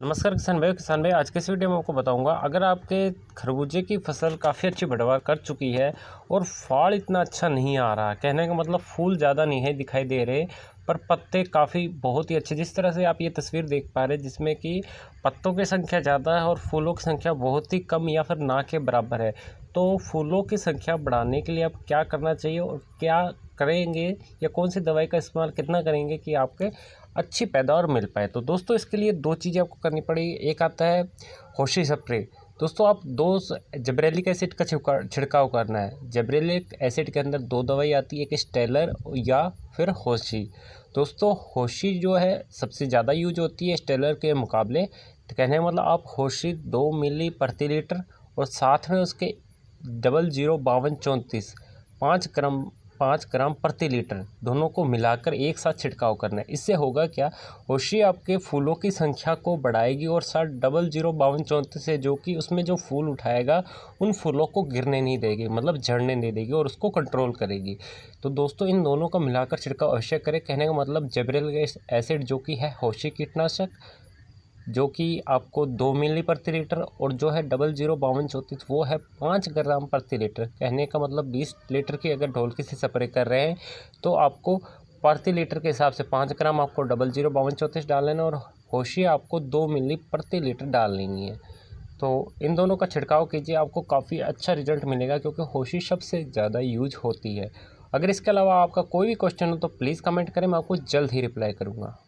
नमस्कार किसान भाई किसान भाई, आज के इस वीडियो में आपको बताऊँगा, अगर आपके खरबूजे की फ़सल काफ़ी अच्छी बढ़वा कर चुकी है और फाल इतना अच्छा नहीं आ रहा, कहने का मतलब फूल ज़्यादा नहीं है, दिखाई दे रहे, पर पत्ते काफ़ी बहुत ही अच्छे, जिस तरह से आप ये तस्वीर देख पा रहे हैं, जिसमें कि पत्तों की संख्या ज़्यादा है और फूलों की संख्या बहुत ही कम या फिर ना के बराबर है तो फूलों की संख्या बढ़ाने के लिए आप क्या करना चाहिए और क्या करेंगे या कौन सी दवाई का इस्तेमाल कितना करेंगे कि आपके अच्छी पैदावार मिल पाए। तो दोस्तों, इसके लिए दो चीज़ें आपको करनी पड़ेगी एक आता है होशी स्प्रे। दोस्तों, आप दो जबरेलिक एसिड का छिड़काव करना है। जबरेलिक एसिड के अंदर दो दवाई आती है, एक स्टेलर या फिर होशी। दोस्तों, होशी जो है, सबसे ज़्यादा यूज़ होती है स्टेलर के मुकाबले। तो कहने मतलब आप होशी दो मिली प्रति लीटर और साथ में उसके डबल ज़ीरो बावन चौंतीस, पाँच ग्राम पाँच ग्राम प्रति लीटर, दोनों को मिलाकर एक साथ छिड़काव करना है। इससे होगा क्या? होशी, आपके फूलों की संख्या को बढ़ाएगी और साथ डबल ज़ीरो बावन चौंतीस से जो कि उसमें जो फूल उठाएगा, उन फूलों को गिरने नहीं देगी मतलब झड़ने नहीं देगी और उसको कंट्रोल करेगी। तो दोस्तों, इन दोनों का मिलाकर छिड़काव अवश्य करें। कहने का मतलब जबरेल एसिड जो कि है, होशी कीटनाशक जो कि आपको दो मिली प्रति लीटर और जो है डबल ज़ीरो बावन चौंतीस, वो है पाँच ग्राम प्रति लीटर। कहने का मतलब बीस लीटर की अगर ढोलकी से स्प्रे कर रहे हैं तो आपको प्रति लीटर के हिसाब से पाँच ग्राम आपको डबल ज़ीरो बावन चौंतीस डाल लेना और होशी आपको दो मिली प्रति लीटर डाल लेनी है। तो इन दोनों का छिड़काव कीजिए, आपको काफ़ी अच्छा रिज़ल्ट मिलेगा क्योंकि होशी सबसे ज़्यादा यूज़ होती है। अगर इसके अलावा आपका कोई भी क्वेश्चन हो तो प्लीज़ कमेंट करें, मैं आपको जल्द ही रिप्लाई करूँगा।